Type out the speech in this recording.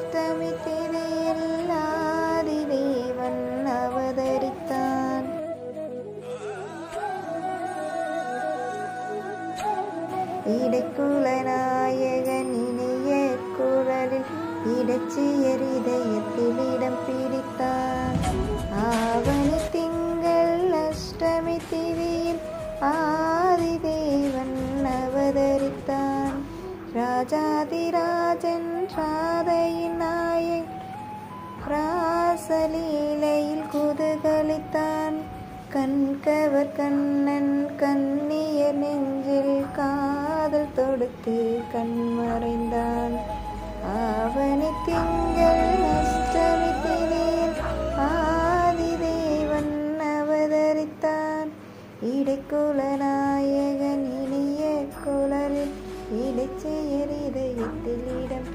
அஷ்டமி திதியில் ஆதிதேவன் அவதரித்தான். இடைக்குல நாயகன் இனிய குரலில் இடச்சியர் இதயத்தில் இடம் பிடித்தான். ஆவணி திங்கள் அஷ்டமி திதியில் ஆதிதேவன் அவதரித்தான். ராஜாதிராஜன் ரா கண்கவர் கண்ணன் கண்ணிய நெஞ்சில் காதல் தொடுத்து கண்மறைந்தான். ஆவணி திங்கள் அஷ்டமி திதியில் ஆதிதேவன் அவதரித்தான். இடைக்குல நாயகன் இனிய குளரில் இடைச்செயர் இதயத்தில் இடம்